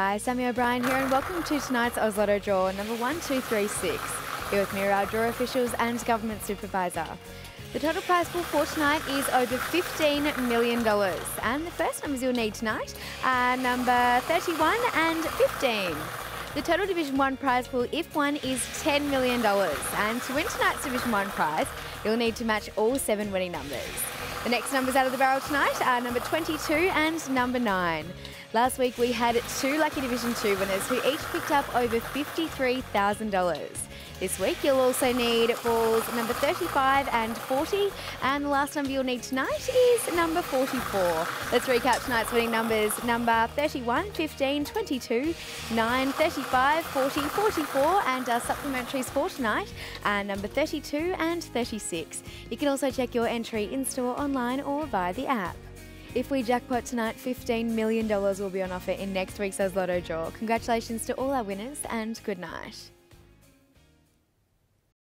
Hi, Sammy O'Brien here, and welcome to tonight's Oz Lotto draw number 1236. Here with me are our draw officials and government supervisor. The total prize pool for tonight is over $15 million. And the first numbers you'll need tonight are number 31 and 15. The total Division 1 prize pool, if won, is $10 million. And to win tonight's Division 1 prize, you'll need to match all seven winning numbers. The next numbers out of the barrel tonight are number 22 and number 9. Last week we had two lucky Division 2 winners who each picked up over $53,000. This week you'll also need balls number 35 and 40 and the last number you'll need tonight is number 44. Let's recap tonight's winning numbers. Number 31, 15, 22, 9, 35, 40, 44 and our supplementaries for tonight are number 32 and 36. You can also check your entry in-store, online or via the app. If we jackpot tonight, $15 million will be on offer in next week's Lotto draw. Congratulations to all our winners and good night.